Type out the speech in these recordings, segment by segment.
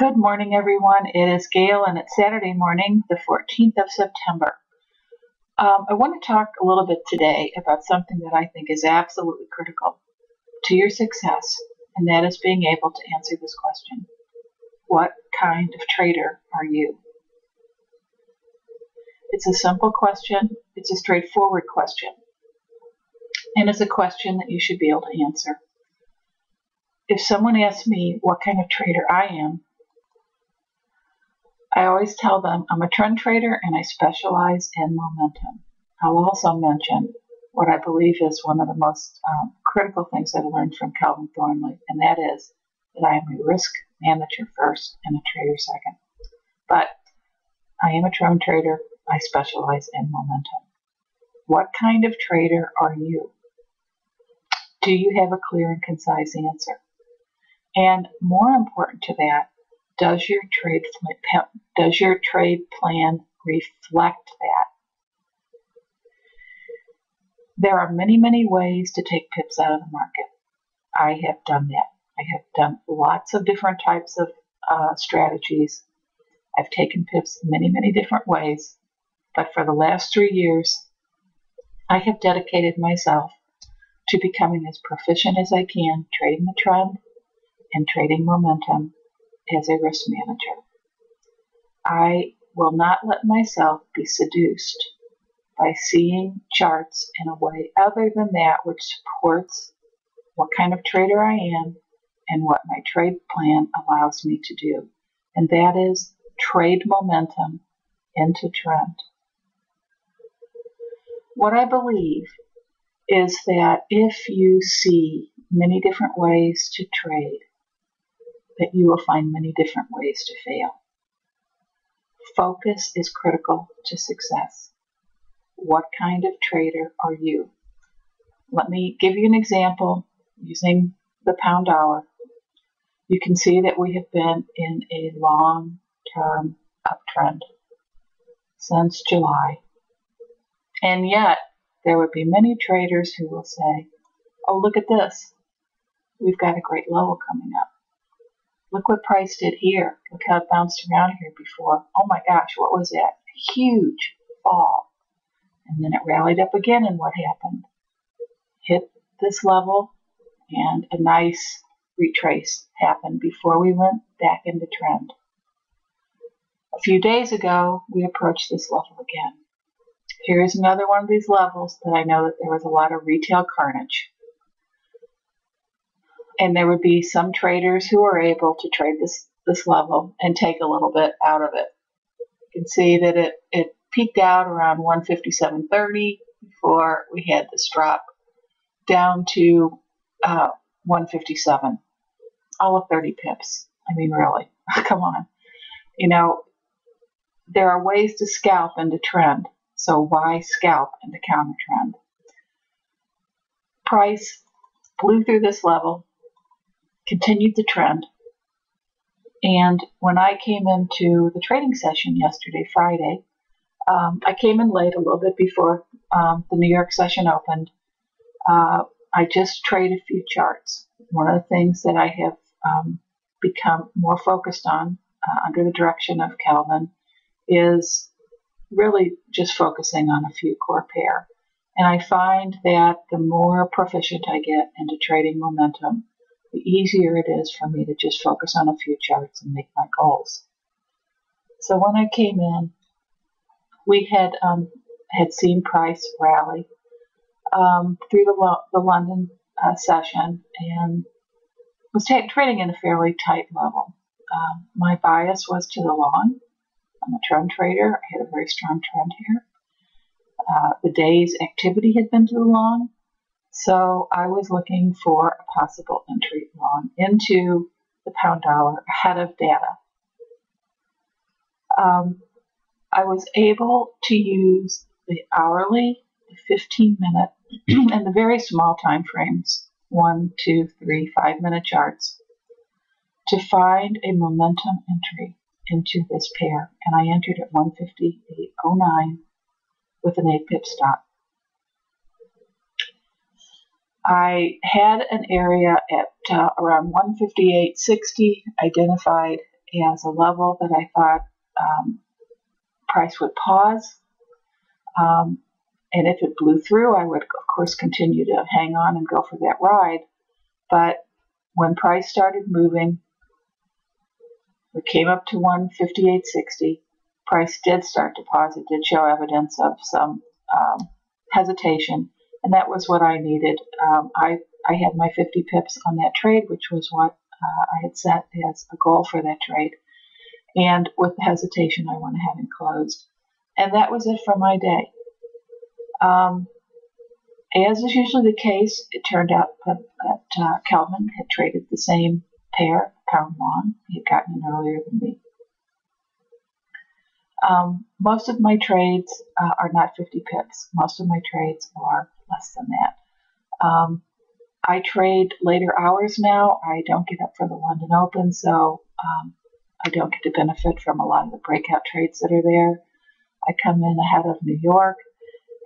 Good morning, everyone. It is Gail, and it's Saturday morning, the 14th of September. Um, I want to talk a little bit today about something that I think is absolutely critical to your success, and that is being able to answer this question What kind of trader are you? It's a simple question, it's a straightforward question, and it's a question that you should be able to answer. If someone asks me what kind of trader I am, I always tell them I'm a trend trader and I specialize in momentum. I'll also mention what I believe is one of the most um, critical things I learned from Calvin Thornley, and that is that I am a risk manager first and a trader second. But I am a trend trader. I specialize in momentum. What kind of trader are you? Do you have a clear and concise answer? And more important to that, does your trade does your trade plan reflect that? There are many, many ways to take pips out of the market. I have done that. I have done lots of different types of uh, strategies. I've taken pips many, many different ways. But for the last three years, I have dedicated myself to becoming as proficient as I can trading the trend and trading momentum as a risk manager. I will not let myself be seduced by seeing charts in a way other than that which supports what kind of trader I am and what my trade plan allows me to do. And that is trade momentum into trend. What I believe is that if you see many different ways to trade, that you will find many different ways to fail. Focus is critical to success. What kind of trader are you? Let me give you an example using the pound dollar. You can see that we have been in a long term uptrend since July. And yet, there would be many traders who will say, Oh, look at this. We've got a great level coming up. Look what price did here. Look how it bounced around here before. Oh my gosh, what was that? Huge fall. And then it rallied up again, and what happened? Hit this level, and a nice retrace happened before we went back into trend. A few days ago, we approached this level again. Here's another one of these levels that I know that there was a lot of retail carnage and there would be some traders who are able to trade this this level and take a little bit out of it. You can see that it, it peaked out around 157.30 before we had this drop down to uh, 157, all of 30 pips. I mean, really, come on. You know, there are ways to scalp into trend, so why scalp into counter trend? Price blew through this level, continued the trend. And when I came into the trading session yesterday, Friday, um, I came in late a little bit before um, the New York session opened. Uh, I just trade a few charts. One of the things that I have um, become more focused on uh, under the direction of Calvin is really just focusing on a few core pair. And I find that the more proficient I get into trading momentum, the easier it is for me to just focus on a few charts and make my goals. So when I came in, we had um, had seen price rally um, through the, the London uh, session and was t- trading in a fairly tight level. Um, my bias was to the long. I'm a trend trader. I had a very strong trend here. Uh, the day's activity had been to the long, so I was looking for a possible entry long into the pound dollar ahead of data. Um, I was able to use the hourly, the 15 minute, and the very small time frames one, two, three, five minute charts to find a momentum entry into this pair. And I entered at 158.09 with an 8 pip stop. I had an area at uh, around 158.60 identified as a level that I thought um, price would pause. Um, and if it blew through, I would, of course, continue to hang on and go for that ride. But when price started moving, it came up to 158.60. Price did start to pause. It did show evidence of some um, hesitation, and that was what I needed. Um, I I had my 50 pips on that trade, which was what uh, I had set as a goal for that trade. And with the hesitation, I went ahead and closed. And that was it for my day. Um, as is usually the case, it turned out that, that uh, Kelvin had traded the same pair, pound long. He had gotten in earlier than me. Um, most of my trades uh, are not 50 pips. Most of my trades are less than that. Um, I trade later hours now. I don't get up for the London Open, so um, I don't get to benefit from a lot of the breakout trades that are there. I come in ahead of New York.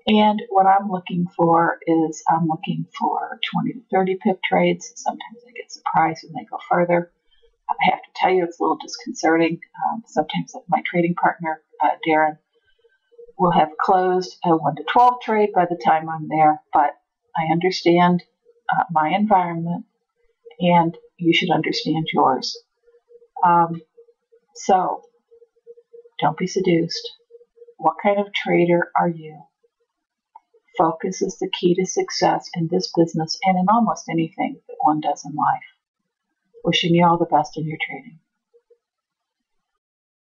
And what I'm looking for is I'm looking for 20 to 30 pip trades. Sometimes I get surprised when they go further. I have to tell you, it's a little disconcerting. Um, sometimes my trading partner, uh, Darren, will have closed a 1 to 12 trade by the time I'm there, but I understand uh, my environment and you should understand yours. Um, so, don't be seduced. What kind of trader are you? Focus is the key to success in this business and in almost anything that one does in life. Wishing you all the best in your trading.